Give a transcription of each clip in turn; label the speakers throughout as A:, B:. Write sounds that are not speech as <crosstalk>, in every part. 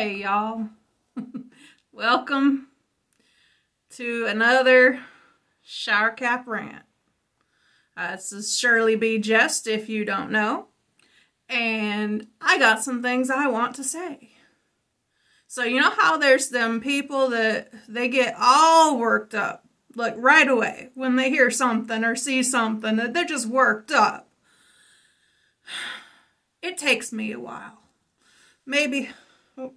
A: Hey, y'all. <laughs> Welcome to another shower cap rant. Uh, this is Shirley U. Jest, if you don't know. And I got some things I want to say. So, you know how there's them people that they get all worked up, like right away, when they hear something or see something, that they're just worked up. <sighs> It takes me a while. Maybe Oh,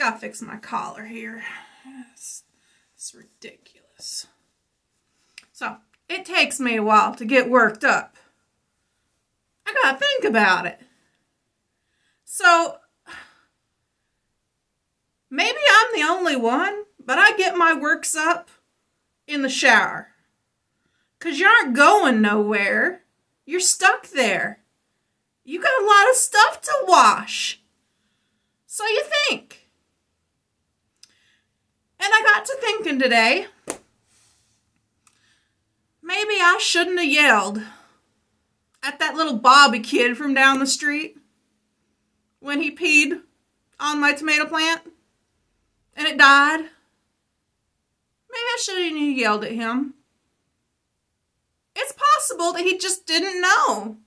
A: gotta fix my collar here. It's, it's ridiculous. So, it takes me a while to get worked up. I gotta think about it. So, maybe I'm the only one, but I get my works up in the shower. Because you aren't going nowhere. You're stuck there. You got a lot of stuff to wash. So you think. And I got to thinking today, maybe I shouldn't have yelled at that little Bobby kid from down the street when he peed on my tomato plant and it died. Maybe I shouldn't have yelled at him. It's possible that he just didn't know.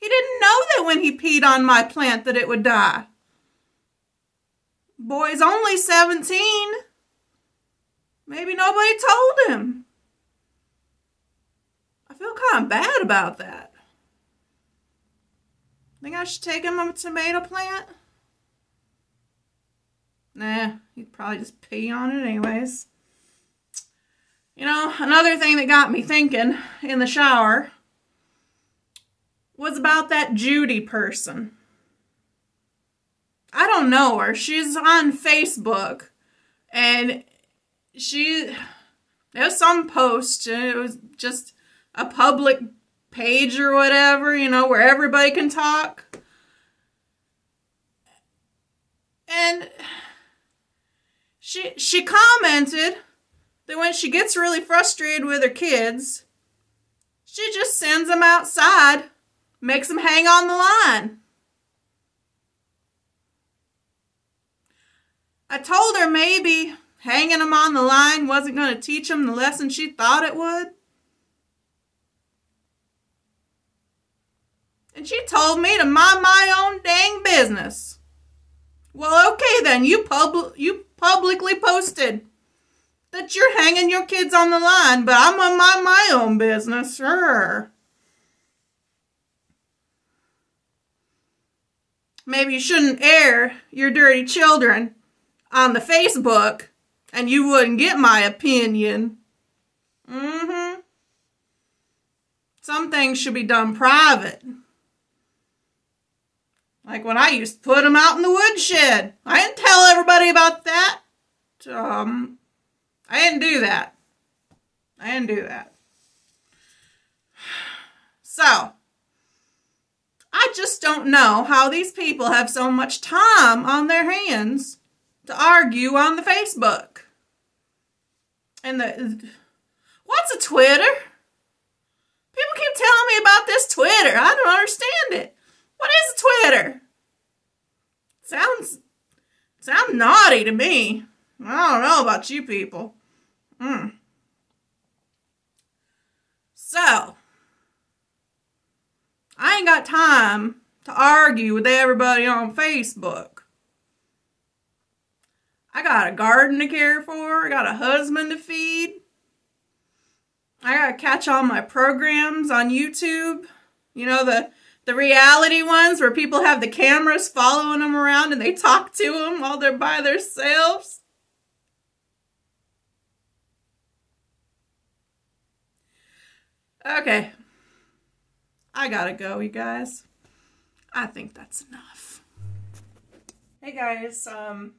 A: He didn't know that when he peed on my plant that it would die. Boy's only 17. Maybe nobody told him. I feel kind of bad about that. Think I should take him a tomato plant? Nah, he'd probably just pee on it anyways. You know, another thing that got me thinking in the shower was about that Judy person. I don't know her. She's on Facebook and she there was some post and it was just a public page or whatever, you know, where everybody can talk. And she she commented that when she gets really frustrated with her kids, she just sends them outside, makes them hang on the line. I told her maybe hanging them on the line wasn't going to teach them the lesson she thought it would. And she told me to mind my own dang business. Well, okay then, you pub you publicly posted that you're hanging your kids on the line, but I'm gonna mind my own business. Sure. Maybe you shouldn't air your dirty children on the Facebook and you wouldn't get my opinion. Mm-hmm. Some things should be done private. Like when I used to put them out in the woodshed. I didn't tell everybody about that. Um, I didn't do that. I didn't do that. <sighs> So, I just don't know how these people have so much time on their hands to argue on the Facebook. And the what's a Twitter? People keep telling me about this Twitter. I don't understand it. What is a Twitter? Sounds sounds naughty to me. I don't know about you people. Hmm. So, I ain't got time to argue with everybody on Facebook. I got a garden to care for. I got a husband to feed. I got to catch all my programs on YouTube. You know, the, the reality ones where people have the cameras following them around and they talk to them while they're by themselves. Okay. I gotta go, you guys. I think that's enough. Hey guys, um,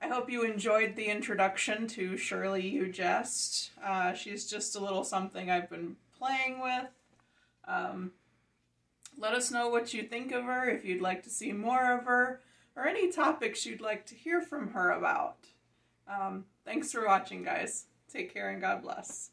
A: I hope you enjoyed the introduction to Shirley You Jest. Uh, she's just a little something I've been playing with. Um, let us know what you think of her, if you'd like to see more of her, or any topics you'd like to hear from her about. Um, thanks for watching, guys. Take care and God bless.